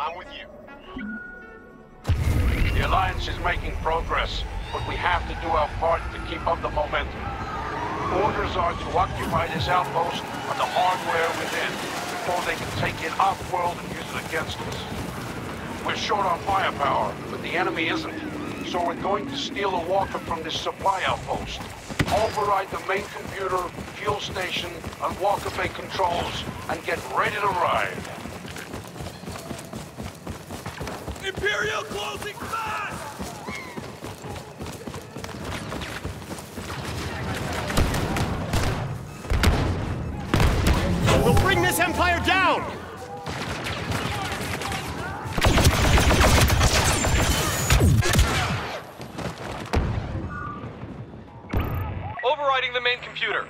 I'm with you. The Alliance is making progress, but we have to do our part to keep up the momentum. Orders are to occupy this outpost and the hardware within before they can take it off-world and use it against us. We're short on firepower, but the enemy isn't. So we're going to steal a walker from this supply outpost. Override the main computer, fuel station, and Walker Bay controls, and get ready to ride. Imperial closing fast! We'll bring this Empire down! Overriding the main computer.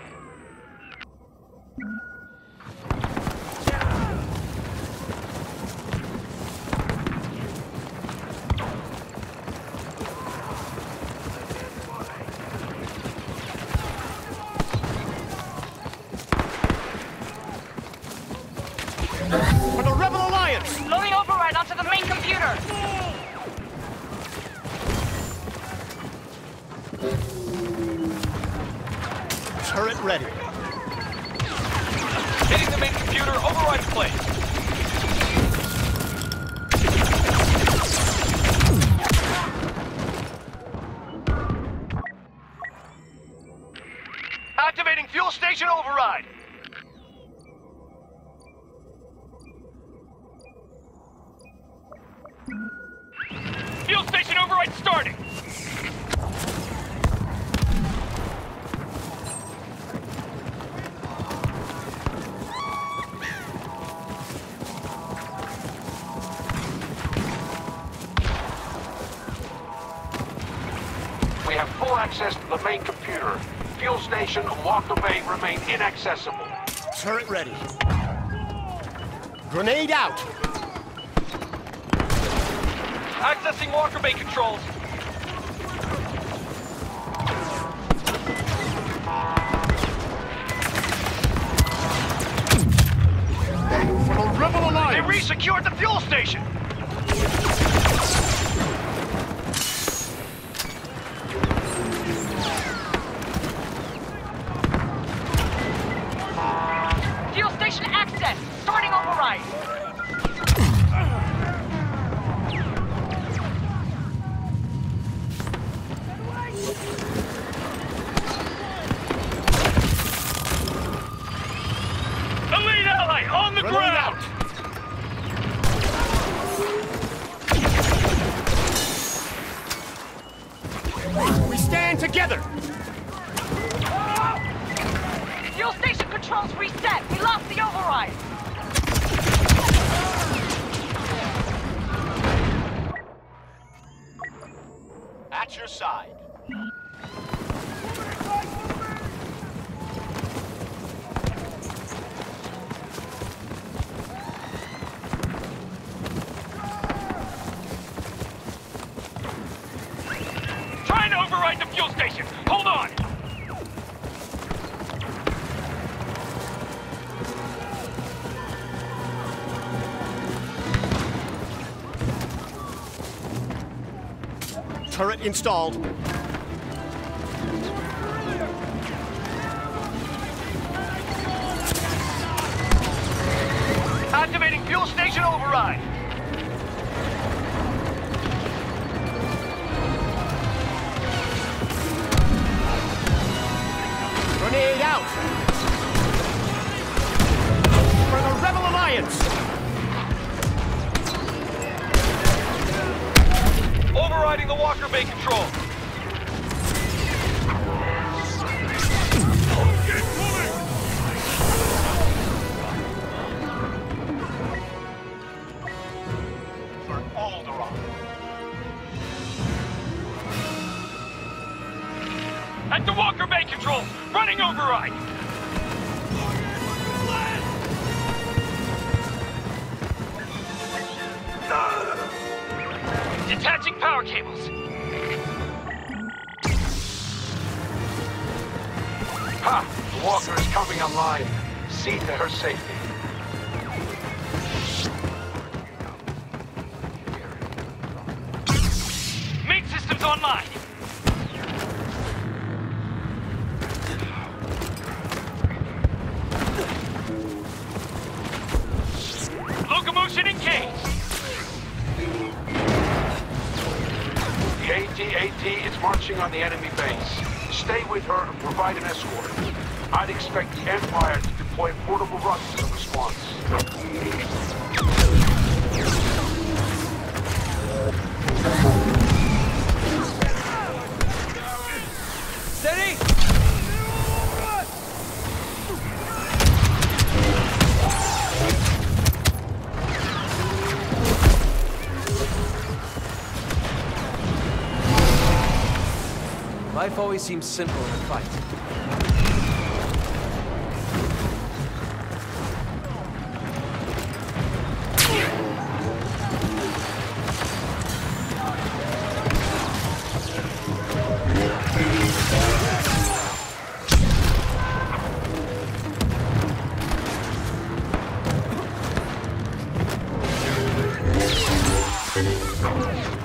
For the Rebel Alliance! Loading override onto the main computer. Turret ready. Hitting the main computer, override in the main computer. Fuel station and Walker Bay remain inaccessible. Turret ready. Grenade out! Accessing Walker Bay controls. The Rebel They Alliance! re-secured the fuel station. Fuel station controls reset. We lost the override. At your side. Trying to override the fuel station. Hold on. Turret installed. Activating fuel station override. Grenade out! For the Rebel Alliance! Overriding the Walker Bay control. always seems simple in a fight. Come on.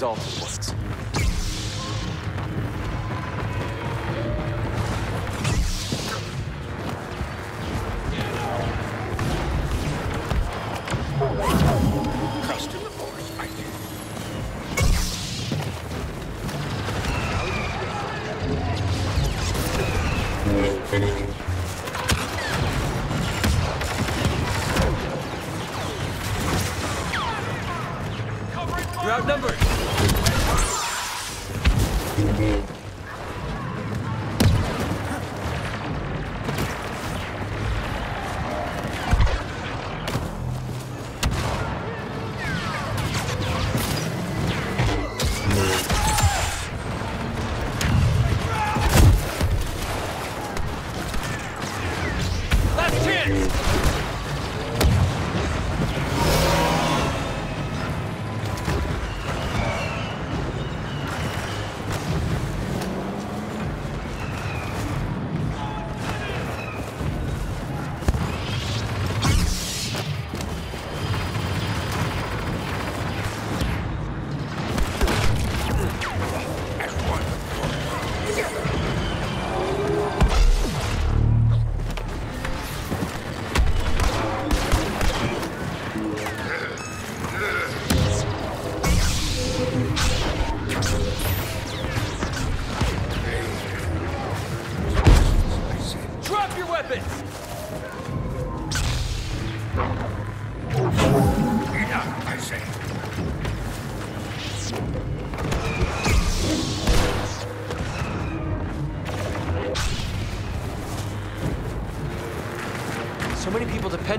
results.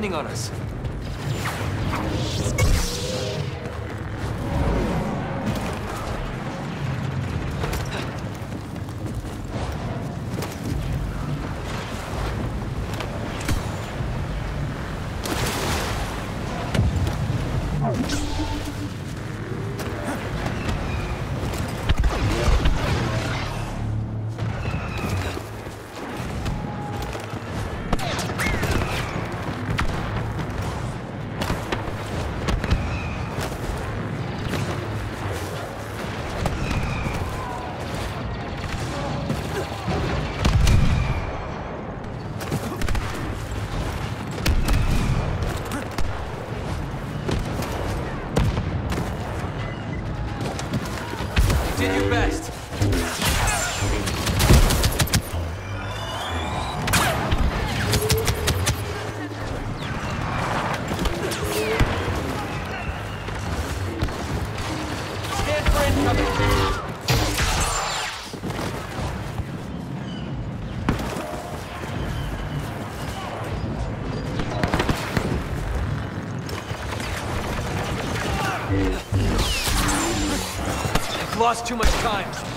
Depending on us. lost too much time.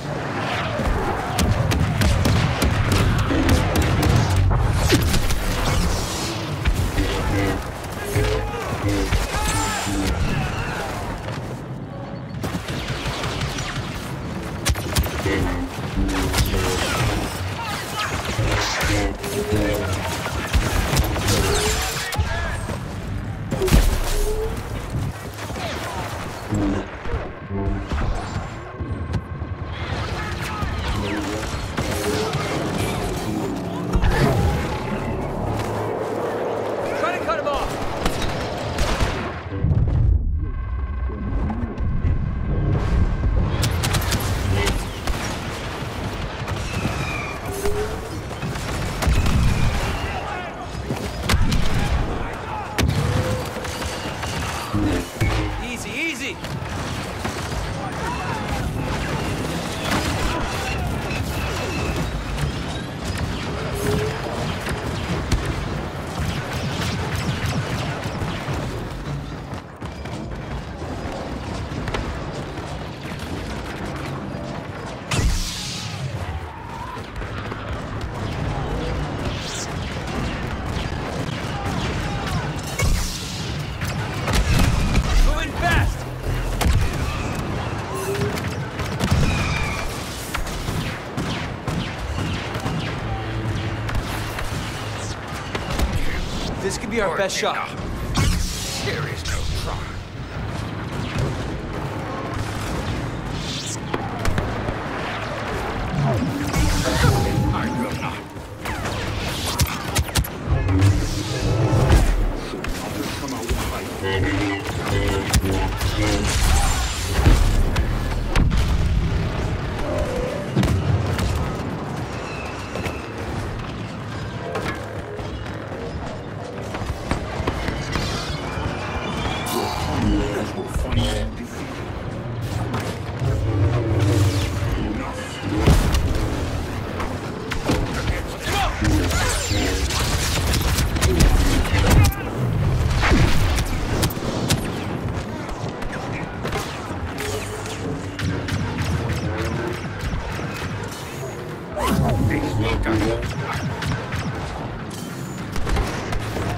be our best shot.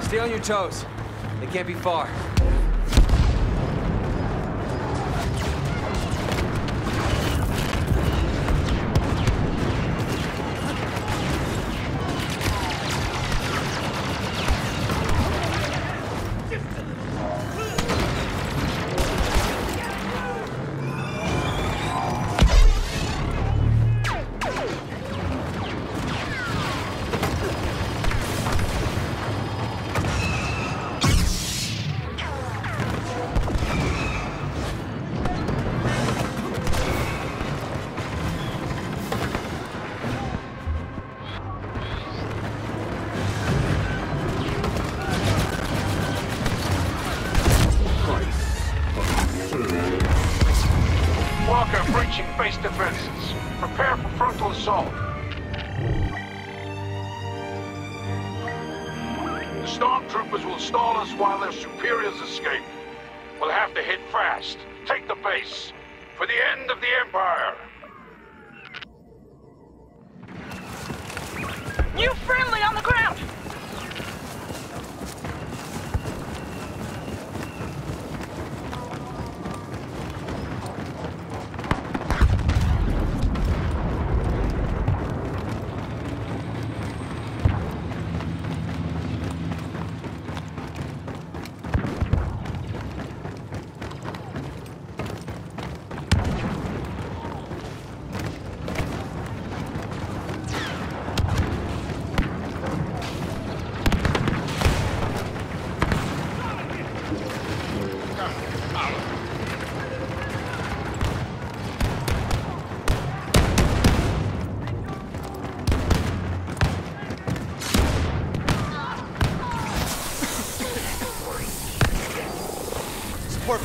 Stay on your toes. They can't be far.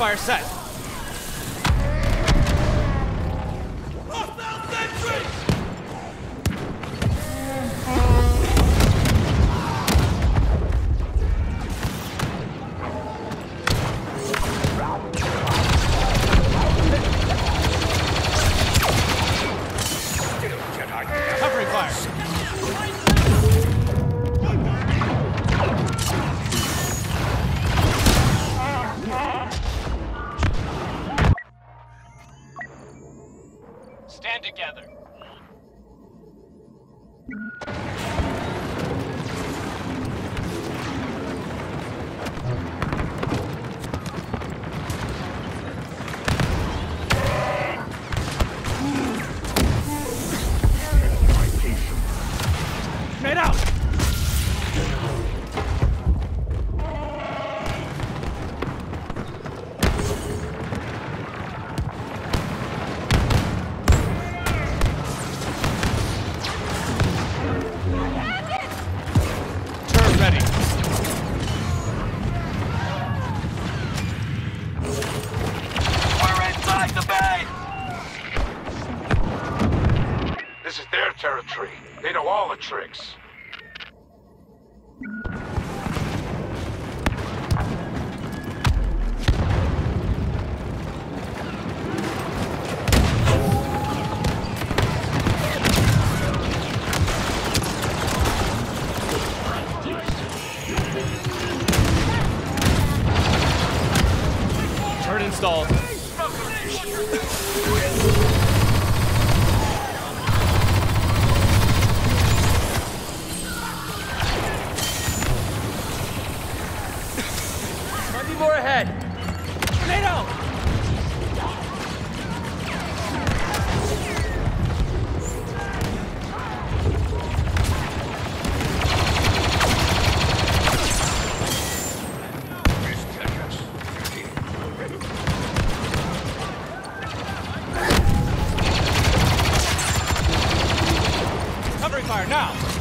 Fire set. Turret installed. Now!